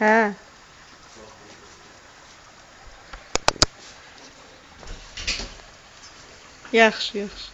Ja. Yes.